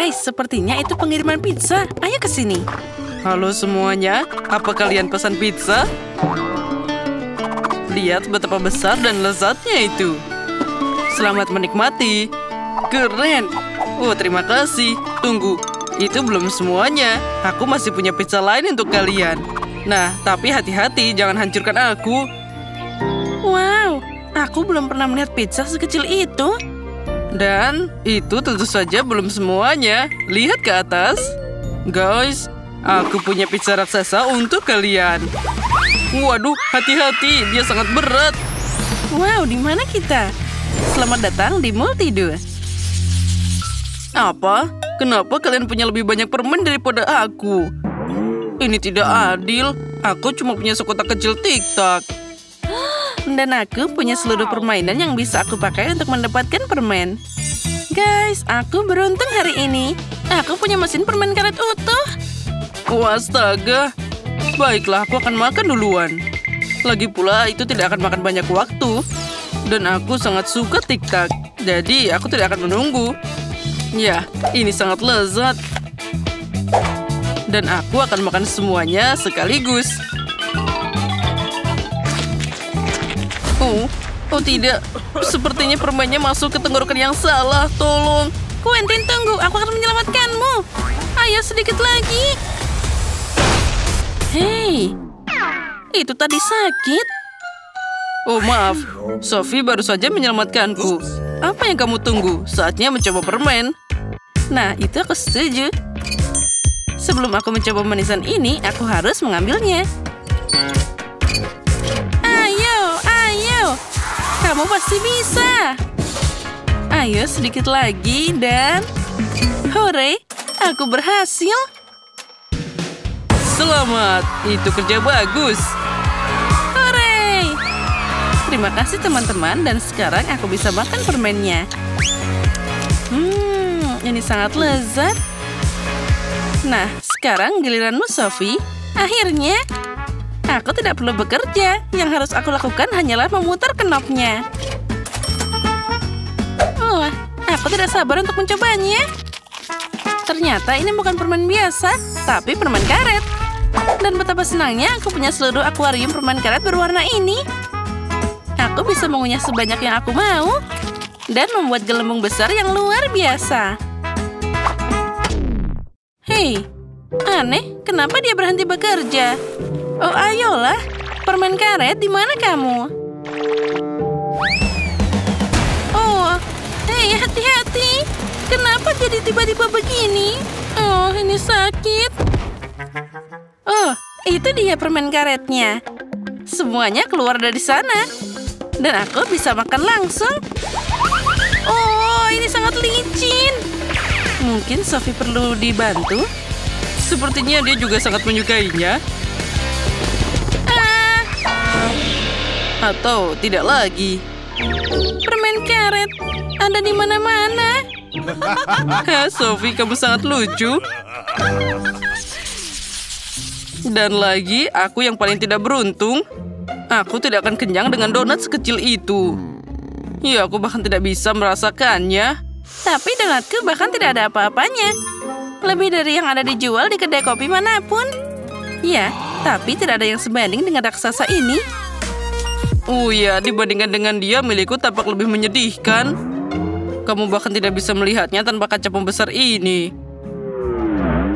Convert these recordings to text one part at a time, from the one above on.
Guys, sepertinya itu pengiriman pizza. Ayo ke sini. Halo semuanya, apa kalian pesan pizza? Lihat betapa besar dan lezatnya itu. Selamat menikmati. Keren. Oh, terima kasih. Tunggu, itu belum semuanya. Aku masih punya pizza lain untuk kalian. Nah, tapi hati-hati, jangan hancurkan aku. Wow, aku belum pernah melihat pizza sekecil itu. Dan itu tentu saja belum semuanya. Lihat ke atas. Guys, aku punya pizza raksasa untuk kalian. Waduh, hati-hati, dia sangat berat. Wow, di mana kita? Selamat datang di Multido. Apa? Kenapa kalian punya lebih banyak permen daripada aku? Ini tidak adil. Aku cuma punya sekotak kecil tiktok. Dan aku punya seluruh permainan yang bisa aku pakai untuk mendapatkan permen. Guys, aku beruntung hari ini. Aku punya mesin permen karet utuh. Wastaga, Baiklah, aku akan makan duluan. Lagi pula, itu tidak akan makan banyak waktu. Dan aku sangat suka tiktok, jadi aku tidak akan menunggu. Ya, ini sangat lezat. Dan aku akan makan semuanya sekaligus. Oh, oh tidak. Sepertinya permennya masuk ke tenggorokan yang salah. Tolong. Quentin, tunggu. Aku akan menyelamatkanmu. Ayo sedikit lagi. Hei, itu tadi sakit. Oh maaf, Sophie baru saja menyelamatkanku. Apa yang kamu tunggu? Saatnya mencoba permen. Nah, itu aku setuju. Sebelum aku mencoba manisan ini, aku harus mengambilnya. Kamu pasti bisa. Ayo sedikit lagi dan... Hore, aku berhasil. Selamat, itu kerja bagus. Hore! Terima kasih teman-teman dan sekarang aku bisa makan permennya. Hmm, ini sangat lezat. Nah, sekarang giliranmu Sophie. Akhirnya, aku tidak perlu bekerja. Yang harus aku lakukan hanyalah memutar knopnya. Oh, aku tidak sabar untuk mencobanya. Ternyata ini bukan permen biasa, tapi permen karet. Dan betapa senangnya aku punya seluruh akuarium permen karet berwarna ini. Aku bisa mengunyah sebanyak yang aku mau. Dan membuat gelembung besar yang luar biasa. Hei, aneh, kenapa dia berhenti bekerja? Oh, ayolah. Permen karet, di mana kamu? Oh, hei, hati-hati. Kenapa jadi tiba-tiba begini? Oh, ini sakit. Oh, itu dia permen karetnya. Semuanya keluar dari sana. Dan aku bisa makan langsung. Oh, ini sangat licin. Mungkin Sophie perlu dibantu? Sepertinya dia juga sangat menyukainya. Atau tidak lagi. Permen karet ada di mana-mana. Sophie, kamu sangat lucu. Dan lagi, aku yang paling tidak beruntung. Aku tidak akan kenyang dengan donat sekecil itu. Ya, aku bahkan tidak bisa merasakannya. Tapi donatku bahkan tidak ada apa-apanya. Lebih dari yang ada dijual di kedai kopi mana pun. Ya, tapi tidak ada yang sebanding dengan raksasa ini. Oh ya, dibandingkan dengan dia, milikku tampak lebih menyedihkan. Kamu bahkan tidak bisa melihatnya tanpa kaca pembesar ini.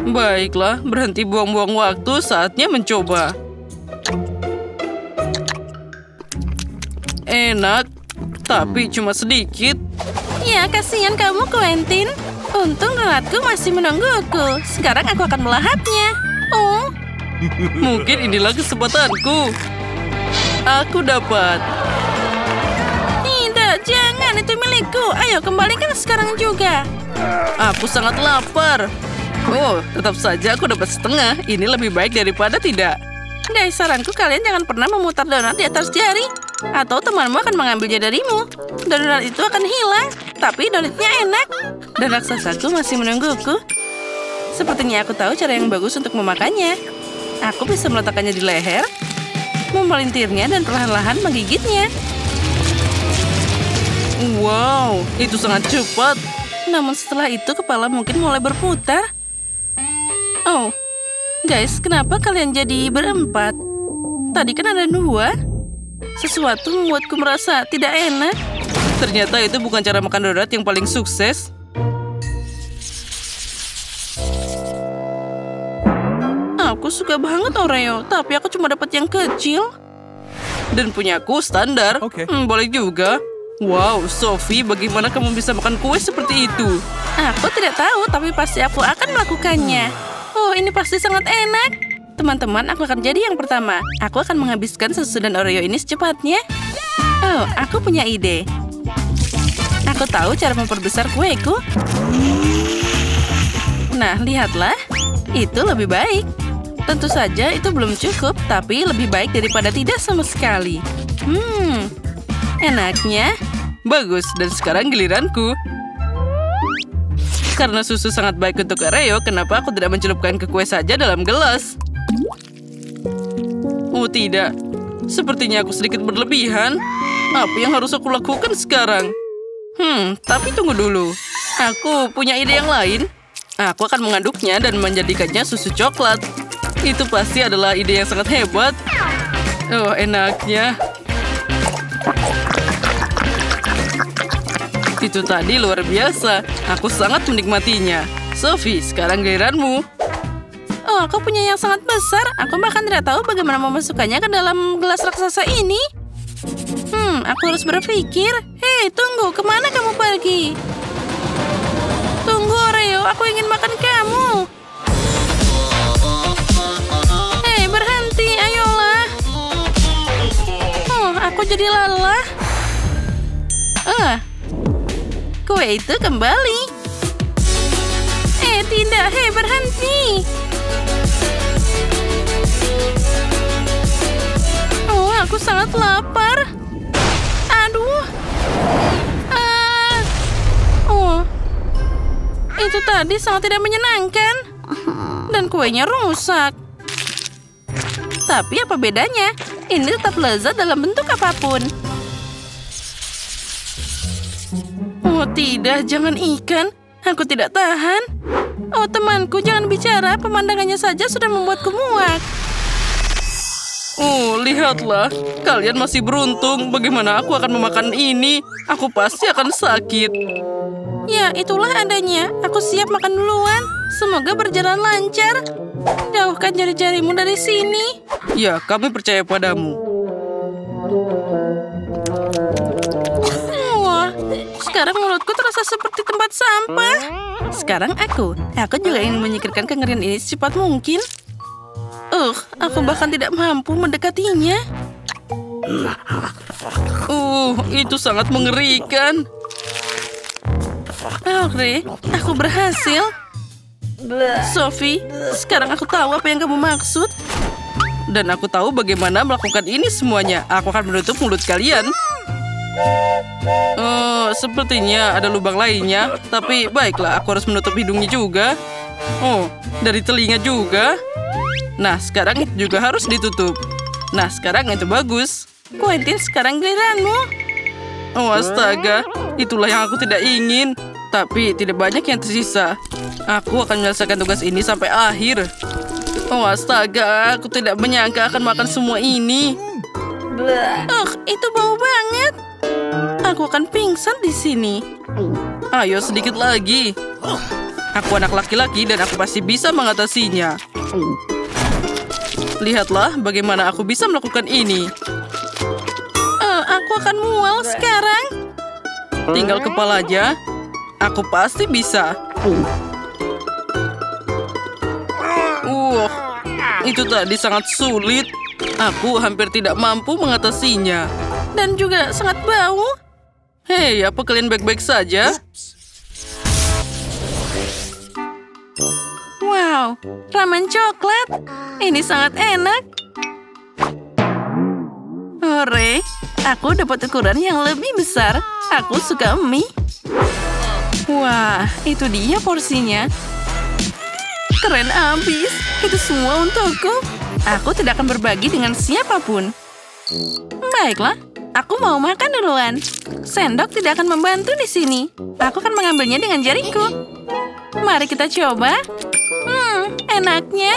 Baiklah, berhenti buang-buang waktu, saatnya mencoba. Enak, tapi cuma sedikit. Ya, kasihan kamu, Quentin. Untung donatku masih menungguku. Sekarang aku akan melahapnya. Oh. Mungkin inilah kesempatanku. Aku dapat. Tidak, jangan. Itu milikku. Ayo, kembalikan sekarang juga. Aku sangat lapar. Oh, tetap saja aku dapat setengah. Ini lebih baik daripada tidak. Guys, saranku kalian jangan pernah memutar donat di atas jari. Atau temanmu akan mengambilnya darimu. Donat itu akan hilang. Tapi donatnya enak. Dan raksasaku masih menungguku. Sepertinya aku tahu cara yang bagus untuk memakannya. Aku bisa meletakkannya di leher, memelintirnya dan perlahan-lahan menggigitnya. Wow, itu sangat cepat. Namun setelah itu kepala mungkin mulai berputar. Oh, guys, kenapa kalian jadi berempat? Tadi kan ada dua. Sesuatu membuatku merasa tidak enak. Ternyata itu bukan cara makan donat yang paling sukses. Suka banget Oreo, tapi aku cuma dapat yang kecil. Dan punyaku standar. Oke. Hmm, boleh juga. Wow, Sophie, bagaimana kamu bisa makan kue seperti itu? Aku tidak tahu, tapi pasti aku akan melakukannya. Oh, ini pasti sangat enak. Teman-teman, aku akan jadi yang pertama. Aku akan menghabiskan susu dan Oreo ini secepatnya. Oh, aku punya ide. Aku tahu cara memperbesar kueku. Nah, lihatlah. Itu lebih baik. Tentu saja itu belum cukup, tapi lebih baik daripada tidak sama sekali. Hmm, enaknya. Bagus, dan sekarang giliranku. Karena susu sangat baik untuk Oreo, kenapa aku tidak mencelupkan ke kue saja dalam gelas? Oh tidak, sepertinya aku sedikit berlebihan. Apa yang harus aku lakukan sekarang? Hmm, tapi tunggu dulu. Aku punya ide yang lain. Aku akan mengaduknya dan menjadikannya susu coklat. Itu pasti adalah ide yang sangat hebat. Oh, enaknya. Itu tadi luar biasa. Aku sangat menikmatinya. Sophie, sekarang giliranmu. Oh, aku punya yang sangat besar. Aku bahkan tidak tahu bagaimana memasukkannya ke dalam gelas raksasa ini. Hmm, aku harus berpikir. Hei, tunggu. Ke mana kamu pergi? Tunggu, Oreo. Aku ingin makan kamu. Jadi lelah. Ah, kue itu kembali. Eh, tidak. Hei, berhenti. Oh, aku sangat lapar. Aduh. Ah. Oh. Itu tadi sangat tidak menyenangkan. Dan kuenya rusak. Tapi apa bedanya? Ini tetap lezat dalam bentuk apa pun. Oh tidak, jangan ikan. Aku tidak tahan. Oh temanku, jangan bicara. Pemandangannya saja sudah membuatku muak. Oh, lihatlah. Kalian masih beruntung. Bagaimana aku akan memakan ini? Aku pasti akan sakit. Ya, itulah adanya. Aku siap makan duluan. Semoga berjalan lancar. Jauhkan jari-jarimu dari sini. Ya, kami percaya padamu. Wah, sekarang mulutku terasa seperti tempat sampah. Sekarang aku. Aku juga ingin menyingkirkan kengerian ini secepat mungkin. Uh, aku bahkan tidak mampu mendekatinya. Uh, itu sangat mengerikan. Oke, aku berhasil. Sophie, sekarang aku tahu apa yang kamu maksud. Dan aku tahu bagaimana melakukan ini semuanya. Aku akan menutup mulut kalian. Oh, sepertinya ada lubang lainnya. Tapi baiklah, aku harus menutup hidungnya juga. Oh, dari telinga juga. Nah, sekarang itu juga harus ditutup. Nah, sekarang itu bagus. Quentin, sekarang giliranmu. Oh, astaga. Itulah yang aku tidak ingin. Tapi tidak banyak yang tersisa. Aku akan menyelesaikan tugas ini sampai akhir. Oh, astaga. Aku tidak menyangka akan makan semua ini. Uh, itu bau banget. Aku akan pingsan di sini. Ayo sedikit lagi. Aku anak laki-laki dan aku pasti bisa mengatasinya. Lihatlah bagaimana aku bisa melakukan ini. Uh, aku akan mual sekarang. Tinggal kepalanya. Aku pasti bisa. Uh, itu tadi sangat sulit. Aku hampir tidak mampu mengatasinya. Dan juga sangat bau. Hei, apa kalian baik-baik saja? Wow, ramen coklat. Ini sangat enak. Hore, aku dapat ukuran yang lebih besar. Aku suka mie. Wah, itu dia porsinya. Keren abis. Itu semua untukku. Aku tidak akan berbagi dengan siapa pun. Baiklah, Aku mau makan duluan. Sendok tidak akan membantu di sini. Aku akan mengambilnya dengan jariku. Mari kita coba. Hmm, enaknya.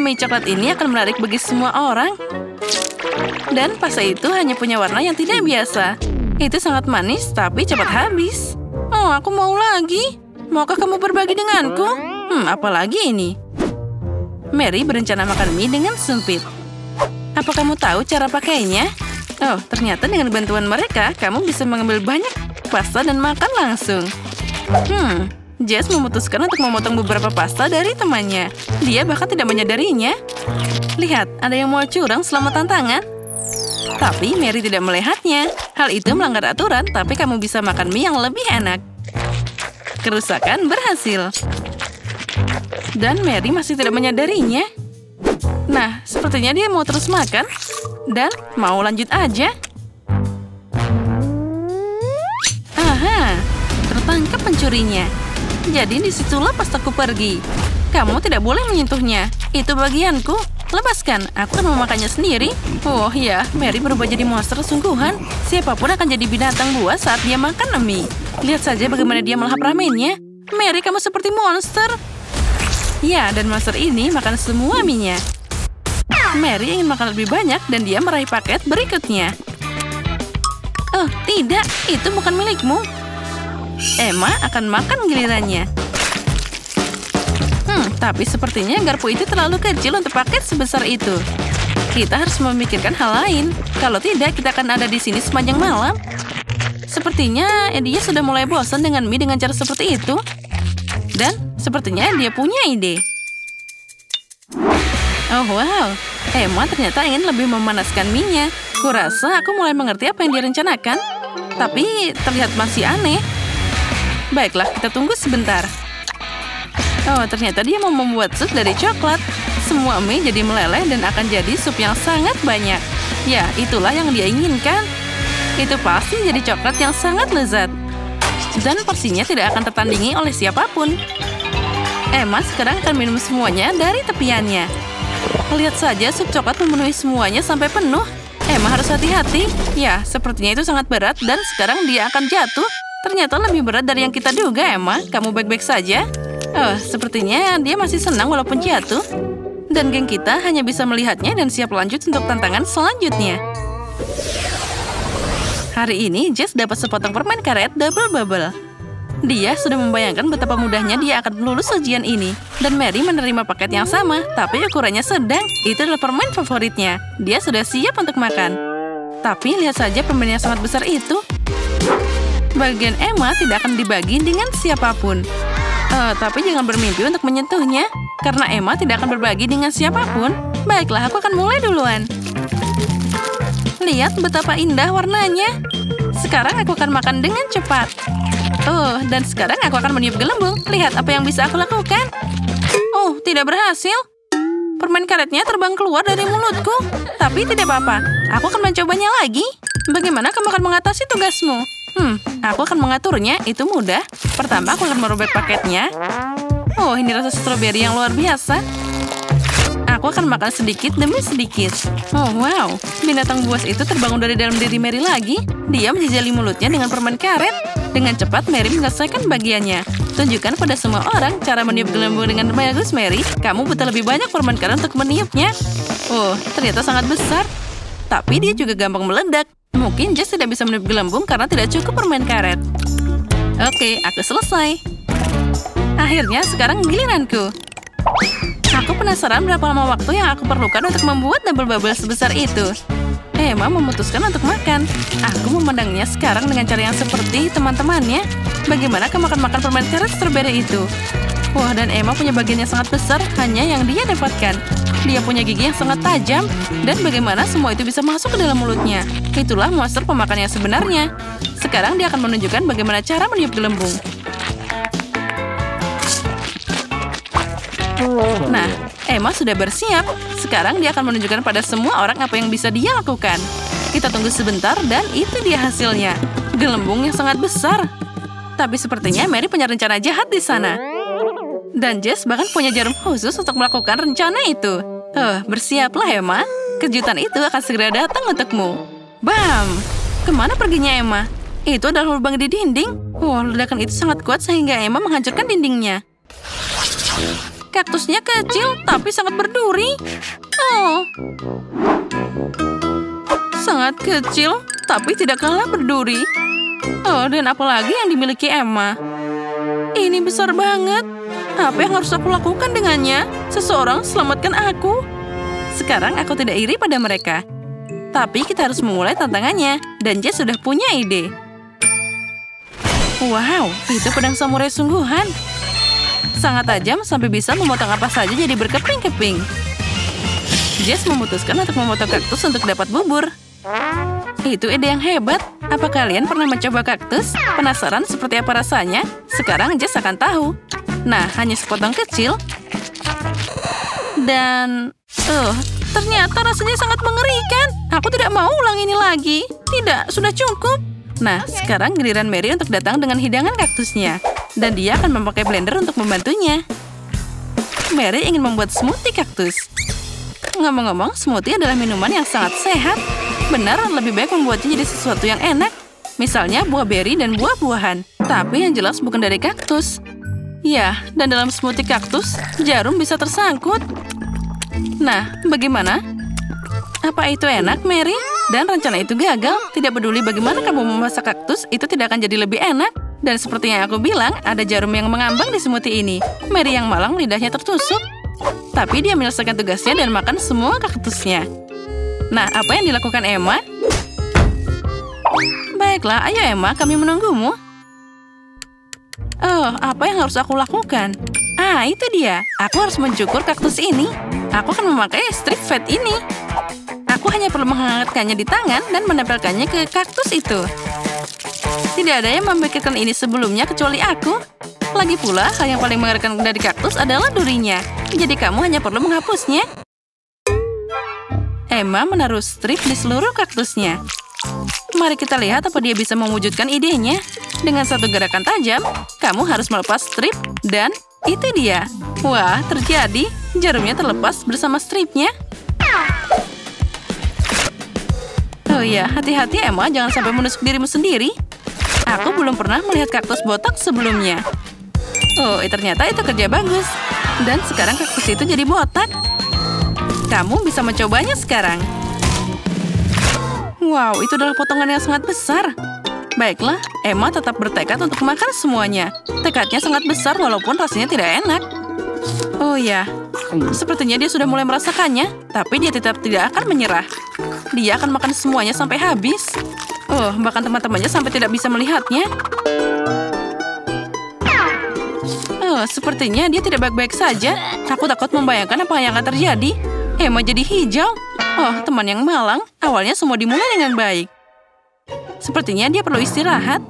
Mie coklat ini akan menarik bagi semua orang. Dan pasta itu hanya punya warna yang tidak biasa. Itu sangat manis, tapi cepat habis. Oh, aku mau lagi. Maukah kamu berbagi denganku? Hmm, apalagi ini? Mary berencana makan mie dengan sempit. Apa kamu tahu cara pakainya? Oh, ternyata dengan bantuan mereka, kamu bisa mengambil banyak pasta dan makan langsung. Hmm, Jess memutuskan untuk memotong beberapa pasta dari temannya. Dia bahkan tidak menyadarinya. Lihat, ada yang mau curang selama tantangan. Tapi Mary tidak melihatnya. Hal itu melanggar aturan, tapi kamu bisa makan mie yang lebih enak. Kerusakan berhasil. Dan Mary masih tidak menyadarinya. Nah, sepertinya dia mau terus makan. Dan mau lanjut aja. Aha, tertangkap pencurinya. Jadi di situlah pastaku pergi. Kamu tidak boleh menyentuhnya. Itu bagianku. Lepaskan, aku akan memakannya sendiri. Oh ya, Mary berubah jadi monster sungguhan. Siapa pun akan jadi binatang buas saat dia makan mie. Lihat saja bagaimana dia melahap ramennya. Mary, kamu seperti monster. Ya, dan monster ini makan semua mie-nya. Mary ingin makan lebih banyak dan dia meraih paket berikutnya. Oh, tidak. Itu bukan milikmu. Emma akan makan gilirannya. Tapi sepertinya garpu itu terlalu kecil untuk paket sebesar itu. Kita harus memikirkan hal lain. Kalau tidak, kita akan ada di sini sepanjang malam. Sepertinya dia sudah mulai bosan dengan mie dengan cara seperti itu. Dan sepertinya dia punya ide. Oh wow, Emma ternyata ingin lebih memanaskan mie-nya. Kurasa aku mulai mengerti apa yang dia rencanakan. Tapi terlihat masih aneh. Baiklah, kita tunggu sebentar. Oh, ternyata dia mau membuat sup dari coklat. Semua mie jadi meleleh dan akan jadi sup yang sangat banyak. Ya, itulah yang dia inginkan. Itu pasti jadi coklat yang sangat lezat. Dan porsinya tidak akan tertandingi oleh siapa pun. Emma sekarang akan minum semuanya dari tepiannya. Lihat saja sup coklat memenuhi semuanya sampai penuh. Emma harus hati-hati. Ya, sepertinya itu sangat berat dan sekarang dia akan jatuh. Ternyata lebih berat dari yang kita duga, Emma. Kamu baik-baik saja? Oh, sepertinya dia masih senang walaupun jatuh. Dan geng kita hanya bisa melihatnya dan siap lanjut untuk tantangan selanjutnya. Hari ini, Jess dapat sepotong permen karet double bubble. Dia sudah membayangkan betapa mudahnya dia akan lulus ujian ini. Dan Mary menerima paket yang sama, tapi ukurannya sedang. Itu adalah permen favoritnya. Dia sudah siap untuk makan. Tapi lihat saja permen yang sangat besar itu. Bagian Emma tidak akan dibagi dengan siapa pun. Uh, tapi jangan bermimpi untuk menyentuhnya, karena Emma tidak akan berbagi dengan siapa pun. Baiklah, aku akan mulai duluan. Lihat betapa indah warnanya. Sekarang aku akan makan dengan cepat. Oh, dan sekarang aku akan meniup gelembung. Lihat apa yang bisa aku lakukan. Oh, tidak berhasil. Permen karetnya terbang keluar dari mulutku. Tapi tidak apa-apa. Aku akan mencobanya lagi. Bagaimana kamu akan mengatasi tugasmu? Hmm, aku akan mengaturnya, itu mudah. Pertama, aku akan merobek paketnya. Oh, ini rasa stroberi yang luar biasa. Aku akan makan sedikit demi sedikit. Oh, wow. Binatang buas itu terbangun dari dalam diri Mary lagi. Dia menjejali mulutnya dengan permen karet. Dengan cepat, Mary menyelesaikan bagiannya. Tunjukkan pada semua orang cara meniup gelembung dengan bagus, Mary. Kamu butuh lebih banyak permen untuk meniupnya. Oh, ternyata sangat besar. Tapi dia juga gampang meledak. Mungkin Jess tidak bisa meniup gelembung karena tidak cukup permen karet. Oke, aku selesai. Akhirnya, sekarang giliranku. Aku penasaran berapa lama waktu yang aku perlukan untuk membuat double bubble sebesar itu. Emma memutuskan untuk makan. Aku memandangnya sekarang dengan cara yang seperti teman-temannya. Bagaimana kamu akan makan permen karet strawberry itu? Wah, dan Emma punya bagian yang sangat besar, hanya yang dia dapatkan. Dia punya gigi yang sangat tajam, dan bagaimana semua itu bisa masuk ke dalam mulutnya. Itulah monster pemakan yang sebenarnya. Sekarang dia akan menunjukkan bagaimana cara meniup gelembung. Nah, Emma sudah bersiap. Sekarang dia akan menunjukkan pada semua orang apa yang bisa dia lakukan. Kita tunggu sebentar dan itu dia hasilnya. Gelembung yang sangat besar. Tapi sepertinya Mary punya rencana jahat di sana. Dan Jess bahkan punya jarum khusus untuk melakukan rencana itu. Oh, bersiaplah Emma. kejutan itu akan segera datang untukmu. Bam! Ke mana perginya Emma? Itu adalah lubang di dinding. Wah, ledakan itu sangat kuat sehingga Emma menghancurkan dindingnya. Kaktusnya kecil, tapi sangat berduri. Oh. Sangat kecil, tapi tidak kalah berduri. Oh, dan apalagi yang dimiliki Emma. Ini besar banget. Apa yang harus aku lakukan dengannya? Seseorang selamatkan aku. Sekarang aku tidak iri pada mereka. Tapi kita harus memulai tantangannya. Dan Jess sudah punya ide. Wow, itu pedang samurai sungguhan. Sangat tajam sampai bisa memotong apa saja jadi berkeping-keping. Jess memutuskan untuk memotong kaktus untuk dapat bubur. Itu ide yang hebat. Apa kalian pernah mencoba kaktus? Penasaran seperti apa rasanya? Sekarang Jess akan tahu. Nah, hanya sepotong kecil. Dan... Uh, ternyata rasanya sangat mengerikan. Aku tidak mau ulang ini lagi. Tidak, sudah cukup. Nah, sekarang giliran Mary untuk datang dengan hidangan kaktusnya. Dan dia akan memakai blender untuk membantunya. Mary ingin membuat smoothie kaktus. Ngomong-ngomong, smoothie adalah minuman yang sangat sehat. Benar, lebih baik membuatnya jadi sesuatu yang enak. Misalnya buah beri dan buah-buahan. Tapi yang jelas bukan dari kaktus. Ya, dan dalam smoothie kaktus, jarum bisa tersangkut. Nah, bagaimana? Apa itu enak, Mary? Dan rencana itu gagal. Tidak peduli bagaimana kamu memasak kaktus, itu tidak akan jadi lebih enak. Dan seperti yang aku bilang, ada jarum yang mengambang di smoothie ini. Mary yang malang lidahnya tertusuk. Tapi dia menyelesaikan tugasnya dan makan semua kaktusnya. Nah, apa yang dilakukan Emma? Baiklah, ayo Emma, kami menunggumu. Oh, apa yang harus aku lakukan? Ah, itu dia. Aku harus mencukur kaktus ini. Aku akan memakai strip fat ini. Aku hanya perlu menghangatkannya di tangan dan menempelkannya ke kaktus itu. Tidak ada yang memikirkan ini sebelumnya kecuali aku. Lagi pula, hal yang paling mengerikan dari kaktus adalah durinya. Jadi kamu hanya perlu menghapusnya. Emma menaruh strip di seluruh kaktusnya. Mari kita lihat apa dia bisa mewujudkan idenya. Dengan satu gerakan tajam, kamu harus melepas strip dan itu dia. Wah, terjadi. Jarumnya terlepas bersama stripnya. Oh iya, hati-hati Emma, jangan sampai menusuk dirimu sendiri. Aku belum pernah melihat kaktus botak sebelumnya. Oh, eh, ternyata itu kerja bagus. Dan sekarang kaktus itu jadi botak. Kamu bisa mencobanya sekarang. Wow, itu adalah potongan yang sangat besar. Baiklah, Emma tetap bertekad untuk makan semuanya. Tekadnya sangat besar walaupun rasanya tidak enak. Oh ya, sepertinya dia sudah mulai merasakannya, tapi dia tetap tidak akan menyerah. Dia akan makan semuanya sampai habis. Oh, bahkan teman-temannya sampai tidak bisa melihatnya. Oh, sepertinya dia tidak baik-baik saja. Aku takut membayangkan apa yang akan terjadi. Emma jadi hijau. Oh, teman yang malang. Awalnya semua dimulai dengan baik. Sepertinya dia perlu istirahat.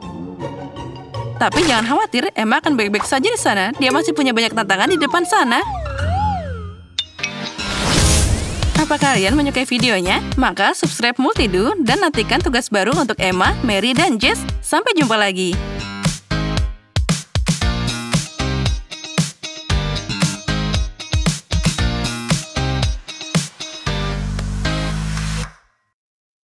Tapi jangan khawatir, Emma akan baik-baik saja di sana. Dia masih punya banyak tantangan di depan sana. Apa kalian menyukai videonya? Maka subscribe Multidu dan nantikan tugas baru untuk Emma, Mary, dan Jess. Sampai jumpa lagi.